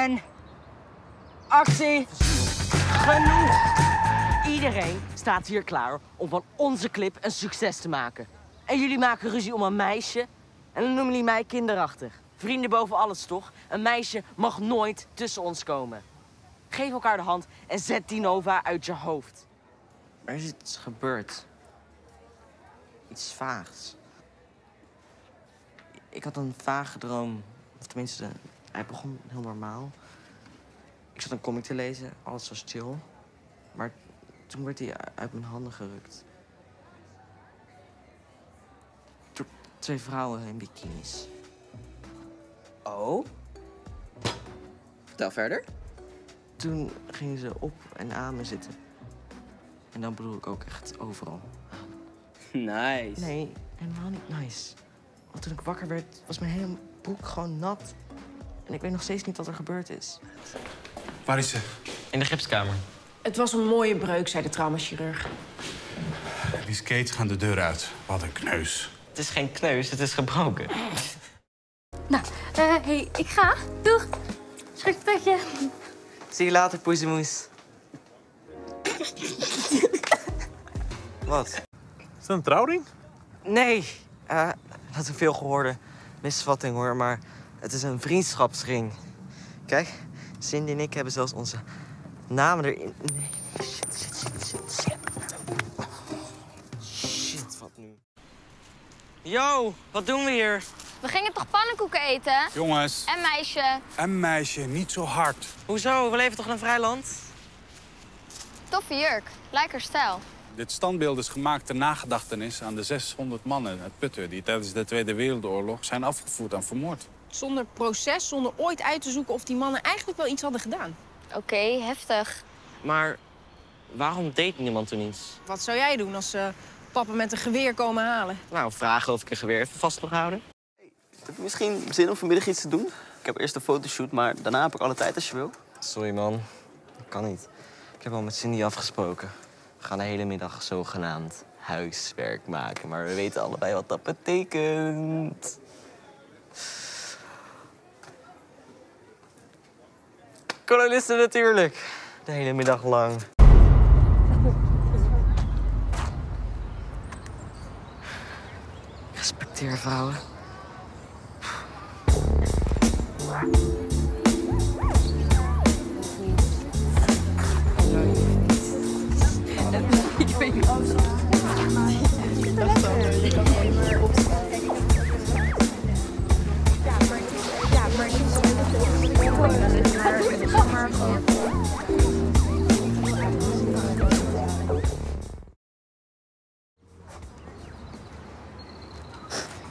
En actie. Genoeg. Iedereen staat hier klaar om van onze clip een succes te maken. En jullie maken ruzie om een meisje. En dan noemen jullie mij kinderachtig. Vrienden boven alles, toch? Een meisje mag nooit tussen ons komen. Geef elkaar de hand en zet die Nova uit je hoofd. Er is iets gebeurd. Iets vaags. Ik had een vage droom. Of tenminste, hij begon heel normaal. Ik zat een comic te lezen, alles was chill. Maar toen werd hij uit mijn handen gerukt. Door twee vrouwen in bikinis. Oh? Vertel verder. Toen gingen ze op en aan me zitten. En dan bedoel ik ook echt overal. Nice. Nee, helemaal niet nice. Want toen ik wakker werd, was mijn hele broek gewoon nat. En ik weet nog steeds niet wat er gebeurd is. Waar is ze? In de gipskamer. Het was een mooie breuk, zei de traumachirurg. Lies Kate gaan de deur uit. Wat een kneus. Het is geen kneus, het is gebroken. Nou, eh, hey, ik ga. Doeg. Schatje. Zie je later, poezemoes. Wat? Is dat een trouwring? Nee, eh, dat is een veelgehoorde misvatting hoor, maar het is een vriendschapsring. Kijk, Cindy en ik hebben zelfs onze namen erin. Nee, shit, shit, shit, shit, shit. Shit, wat nu? Yo, wat doen we hier? We gingen toch pannenkoeken eten? Jongens, En meisje. en meisje, niet zo hard. Hoezo? We leven toch in een vrij land? Toffe jurk. Lijker stijl. Dit standbeeld is gemaakt ter nagedachtenis aan de 600 mannen uit Putten... die tijdens de Tweede Wereldoorlog zijn afgevoerd en vermoord. Zonder proces, zonder ooit uit te zoeken of die mannen eigenlijk wel iets hadden gedaan. Oké, heftig. Maar waarom deed niemand toen iets? Wat zou jij doen als ze papa met een geweer komen halen? Nou, vragen of ik een geweer even vast mag houden. Heb je misschien zin om vanmiddag iets te doen? Ik heb eerst een fotoshoot, maar daarna heb ik alle tijd als je wil. Sorry man, dat kan niet. Ik heb al met Cindy afgesproken. We gaan de hele middag zogenaamd huiswerk maken, maar we weten allebei wat dat betekent. Kolonisten natuurlijk. De hele middag lang. Respecteer vrouwen.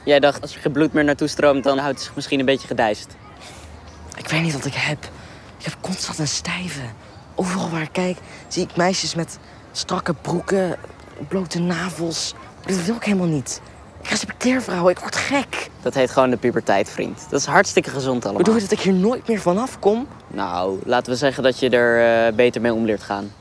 Jij dacht, als er geen bloed meer naartoe stroomt, dan houdt het zich misschien een beetje gedijst. Ik weet niet wat ik heb. Ik heb constant een stijve. Overal waar ik kijk, zie ik meisjes met strakke broeken, blote navels. Dat wil ik helemaal niet. Respecteer vrouwen, ik word gek. Dat heet gewoon de puberteit, vriend. Dat is hartstikke gezond allemaal. Bedoel je dat ik hier nooit meer vanaf kom? Nou, laten we zeggen dat je er eh, beter mee om leert gaan.